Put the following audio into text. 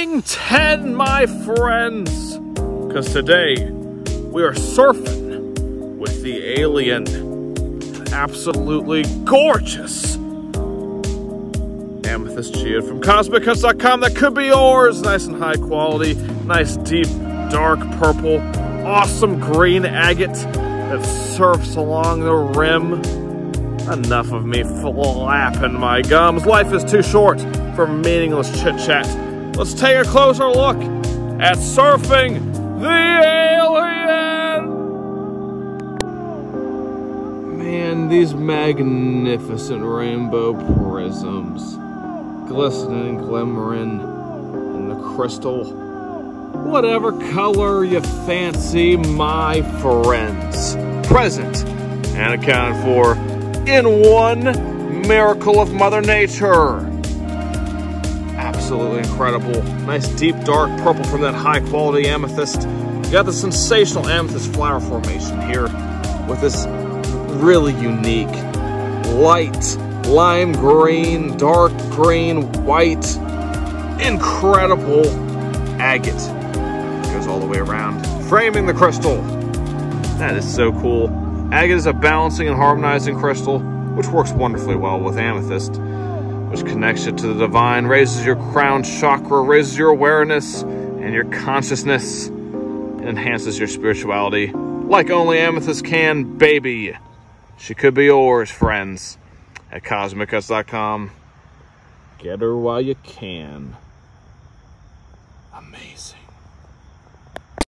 Hang 10, my friends! Because today we are surfing with the alien. Absolutely gorgeous amethyst geode from CosmicCuts.com that could be yours. Nice and high quality, nice deep dark purple, awesome green agate that surfs along the rim. Enough of me flapping my gums. Life is too short for meaningless chit chat. Let's take a closer look at surfing the alien. Man, these magnificent rainbow prisms, glistening and glimmering in the crystal. Whatever color you fancy, my friends. Present and accounted for in one miracle of Mother Nature. Absolutely incredible. Nice deep dark purple from that high quality amethyst. You got the sensational amethyst flower formation here with this really unique light lime green, dark green, white, incredible agate. Goes all the way around, framing the crystal. That is so cool. Agate is a balancing and harmonizing crystal, which works wonderfully well with amethyst, which connects you to the divine, raises your crown chakra, raises your awareness and your consciousness, enhances your spirituality like only amethyst can, baby. She could be yours, friends, at CosmicCuts.com. Get her while you can. Amazing.